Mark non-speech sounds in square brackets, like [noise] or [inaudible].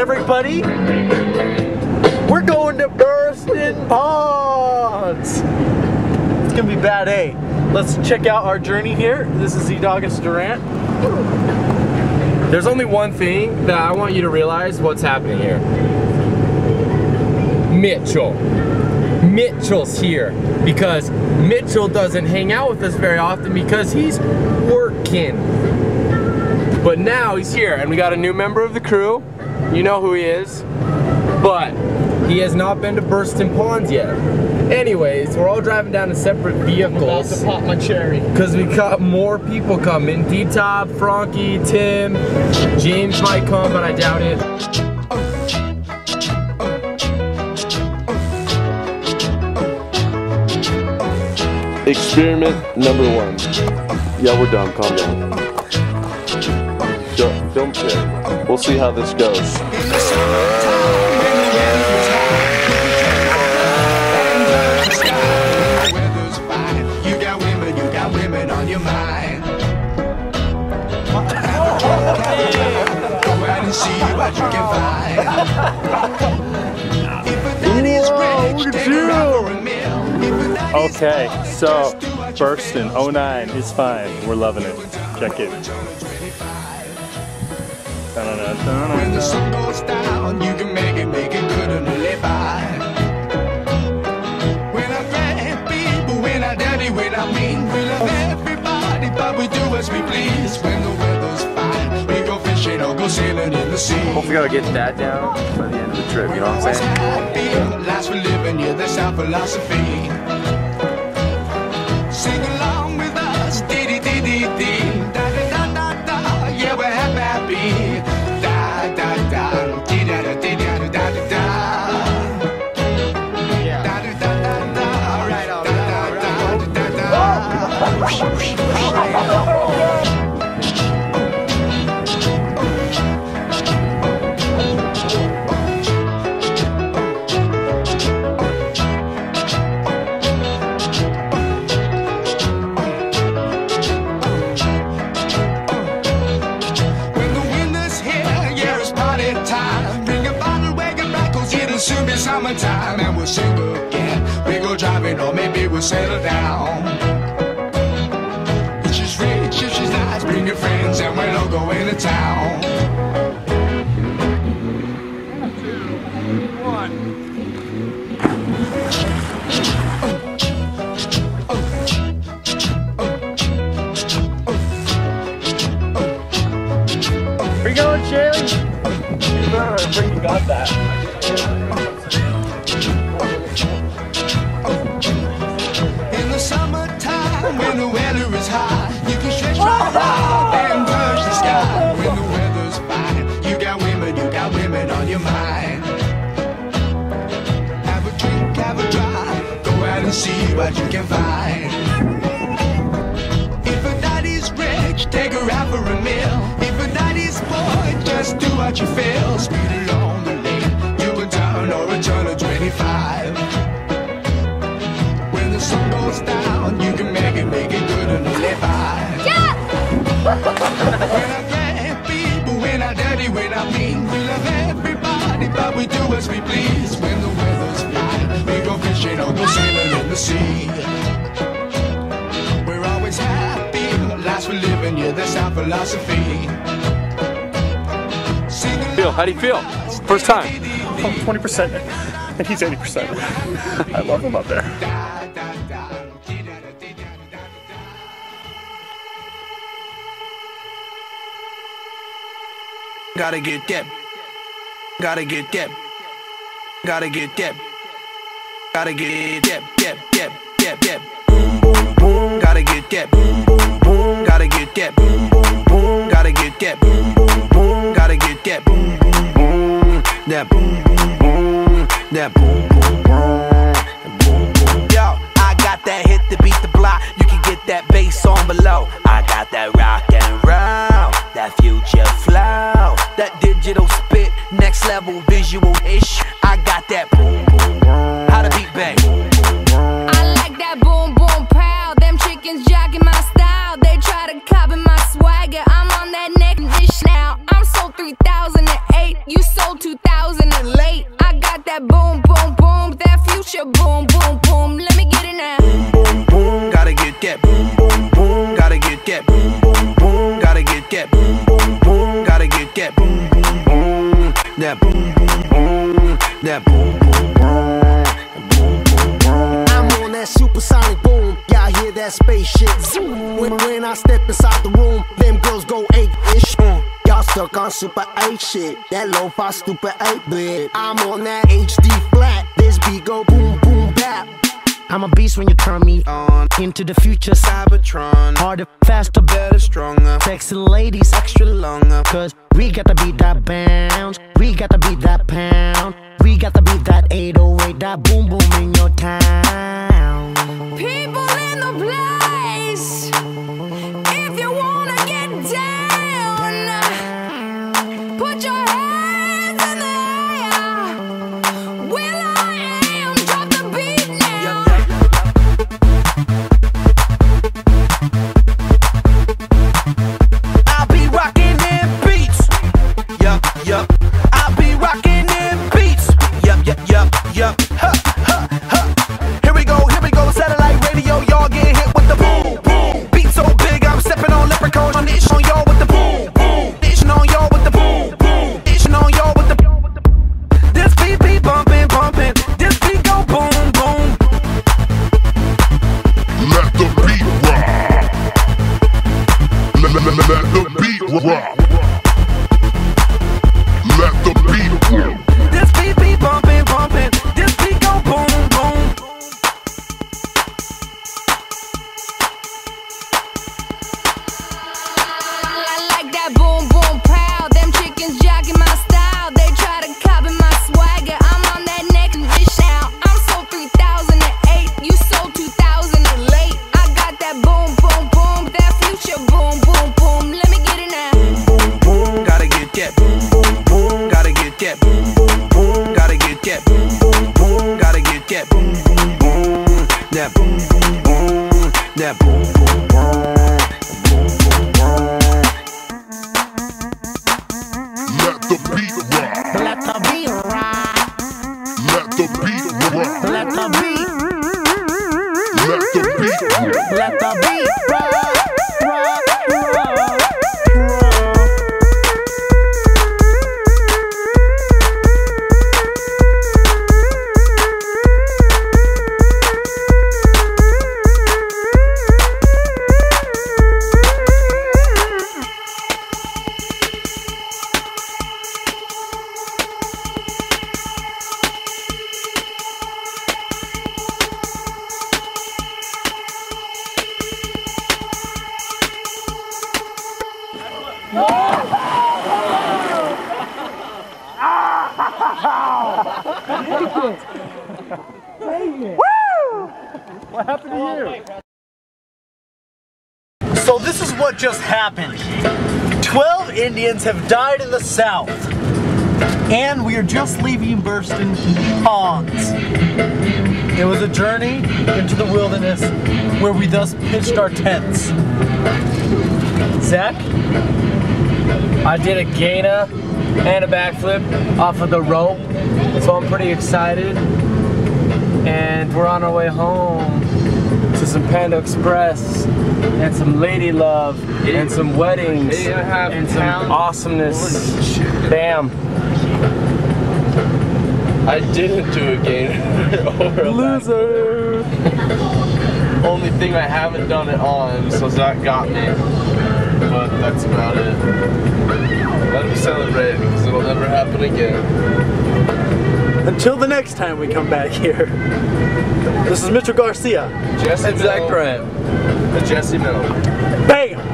everybody. We're going to Burston Ponds. It's gonna be bad A. Let's check out our journey here. This is Edogus Durant. There's only one thing that I want you to realize what's happening here. Mitchell. Mitchell's here because Mitchell doesn't hang out with us very often because he's working. But now he's here and we got a new member of the crew. You know who he is. But he has not been to Burston Ponds yet. Anyways, we're all driving down in separate vehicles. About to pop my cherry. Because we got more people coming. D-Top, Frankie, Tim, James might come, but I doubt it. Experiment number one. Yeah, we're done. Calm down. Don't, don't care. We'll see how this goes. [laughs] Okay, so just in what you 09 is fine. We're loving it. Check it. When the sun goes down, you can make it, make it good and live by. When I grab people, when I daddy, when I mean, we love everybody, but we do as we please. When the weather's fine, we go fishing or go sailing in the sea. Hopefully gotta get that down by the end of the trip, you know what I'm saying? happy, lives for living, yeah, that's our philosophy. Or maybe we'll settle down. If she's rich, if she's nice, bring your friends, and we'll all go into town. Where you going, Shaylee? I think you got that. What you can find. If a daddy's rich, take her out for a meal. If a daddy's poor, just do what you feel. Speed along the lane, you can turn or a turn of 25. When the sun goes down, you can make it, make it good and live by. when I grab people, when I dirty, when I mean, we love everybody, but we do as we please. Philosophy. Sing Feel? How do you feel? First time. I'm 20% and he's 80%. I love him up there. Gotta get that. Gotta get that. Gotta get that. Gotta get that. That. That. That. That. Boom. Boom. Boom. Gotta get that. Boom. Boom. Boom. Gotta get that. Boom. Gotta get that. Boom. Boom. Boom. Gotta get that. Boom. Boom. Boom. That. Boom. Boom. Boom. That. Boom. Boom. Boom. Boom. Boom. Yo, I got that hit to beat the block. You can get that bass on below. I got that rock and roll, that future flow, that digital spit, next level visual ish. I got that boom sold 2000 and late. I got that boom, boom, boom. That future boom, boom, boom. Let me get it now. boom, boom, gotta get that boom, boom, boom, gotta get that boom, boom, boom, gotta get that boom, boom, boom, gotta get that boom, boom, boom, that boom, boom, boom, that boom, boom, boom, boom, boom, boom. I'm on that supersonic boom. Y'all hear that spaceship zoom. When, when I step inside the room, them girls go eight ish. Y'all stuck on super 8 shit. That low fi stupid 8 bit. I'm on that HD flat. This beat go boom boom bap. I'm a beast when you turn me On into the future. Cybertron, Harder, faster, better, stronger, sexy ladies. extra longer. Cause we got to beat that bounce. We got to beat that pound. We got to beat that 808, that boom boom in your town. People in the place. That boom, boom, boom. Let the beat rock. Let the beat rock. Let the beat rock. Let the beat. Let the beat rock. Let the beat. Rock, So this is what just happened. 12 Indians have died in the south. And we are just leaving Burston Ponds. It was a journey into the wilderness where we thus pitched our tents. Zach? I did a gaina and a backflip off of the rope, so I'm pretty excited. And we're on our way home to some Panda Express and some lady love and some weddings and some awesomeness. Bam. I didn't do a gainer [laughs] Loser. [laughs] Only thing I haven't done it on, so Zach got me. But that's about it. Let him celebrate because it'll never happen again. Until the next time we come back here. This is Mitchell Garcia. Jesse And Zach. Grant. The Jesse Mill. Bam!